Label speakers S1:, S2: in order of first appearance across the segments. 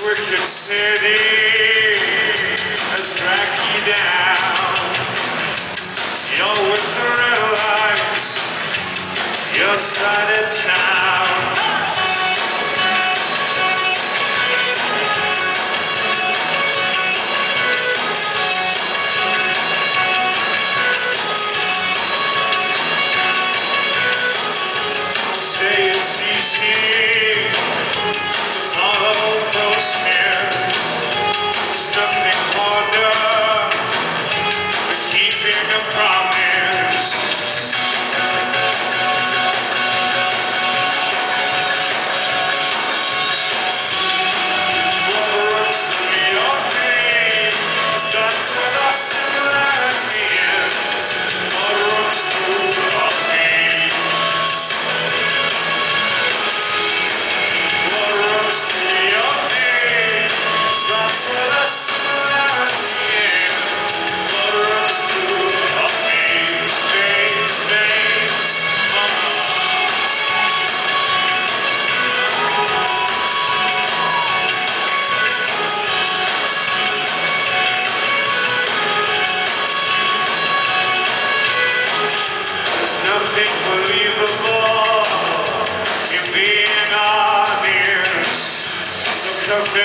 S1: This wicked city has dragged me down. You're with the red lights, your side of town.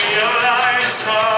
S1: your life's hard.